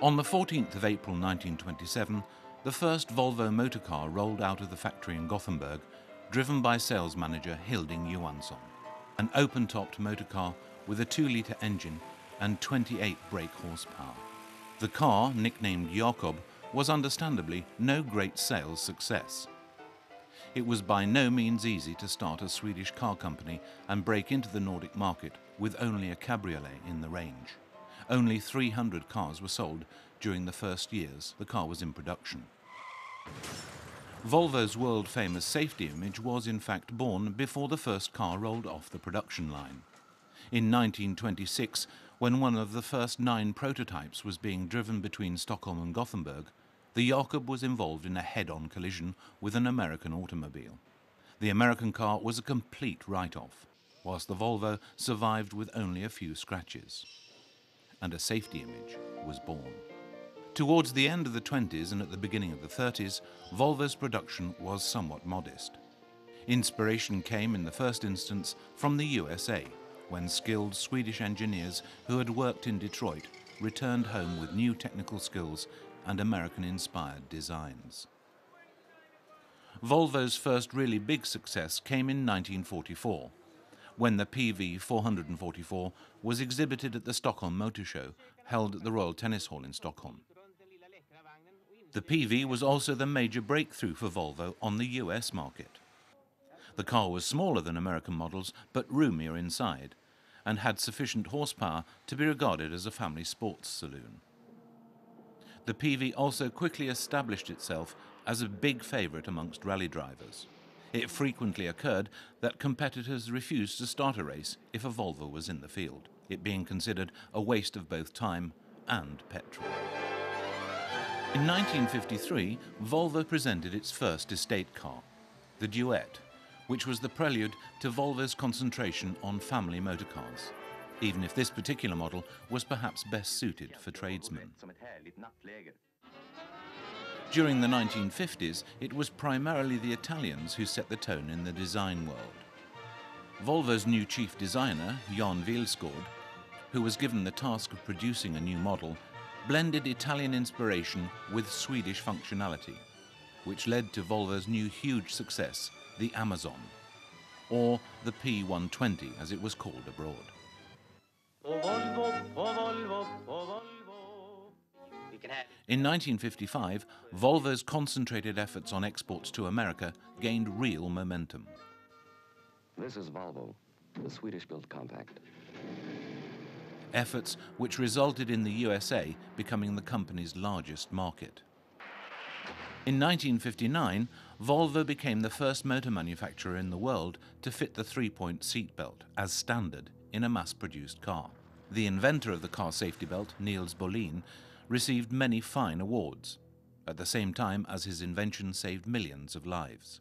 On the 14th of April 1927, the first Volvo motor car rolled out of the factory in Gothenburg, driven by sales manager Hilding Johansson. An open-topped motor car with a 2-litre engine and 28 brake horsepower. The car, nicknamed Jakob, was understandably no great sales success. It was by no means easy to start a Swedish car company and break into the Nordic market with only a cabriolet in the range. Only 300 cars were sold during the first years the car was in production. Volvo's world famous safety image was in fact born before the first car rolled off the production line. In 1926, when one of the first nine prototypes was being driven between Stockholm and Gothenburg, the Jakob was involved in a head-on collision with an American automobile. The American car was a complete write-off, whilst the Volvo survived with only a few scratches. And a safety image was born. Towards the end of the 20s and at the beginning of the 30s, Volvo's production was somewhat modest. Inspiration came in the first instance from the USA, when skilled Swedish engineers who had worked in Detroit returned home with new technical skills and American-inspired designs. Volvo's first really big success came in 1944, when the PV 444 was exhibited at the Stockholm Motor Show, held at the Royal Tennis Hall in Stockholm. The PV was also the major breakthrough for Volvo on the US market. The car was smaller than American models, but roomier inside, and had sufficient horsepower to be regarded as a family sports saloon. The PV also quickly established itself as a big favourite amongst rally drivers. It frequently occurred that competitors refused to start a race if a Volvo was in the field, it being considered a waste of both time and petrol. In 1953, Volvo presented its first estate car, the Duett, which was the prelude to Volvo's concentration on family motorcars, even if this particular model was perhaps best suited for tradesmen. During the 1950s, it was primarily the Italians who set the tone in the design world. Volvo's new chief designer, Jan Wilsgaard, who was given the task of producing a new model, blended Italian inspiration with Swedish functionality, which led to Volvo's new huge success the Amazon, or the P120 as it was called abroad. In 1955, Volvo's concentrated efforts on exports to America gained real momentum. This is Volvo, the Swedish-built compact. Efforts which resulted in the USA becoming the company's largest market. In 1959, Volvo became the first motor manufacturer in the world to fit the three-point seatbelt as standard in a mass-produced car. The inventor of the car safety belt, Nils Bohlin, received many fine awards, at the same time as his invention saved millions of lives.